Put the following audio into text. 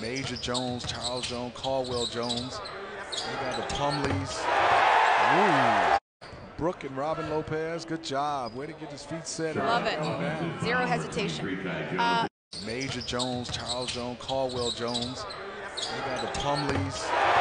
Major Jones, Charles Jones, Caldwell Jones. We got the Plumlees. Ooh. Brook and Robin Lopez, good job. Way to get his feet set. Love it. Zero hesitation. Uh, Major Jones, Charles Jones, Caldwell Jones. We got the Plumlees.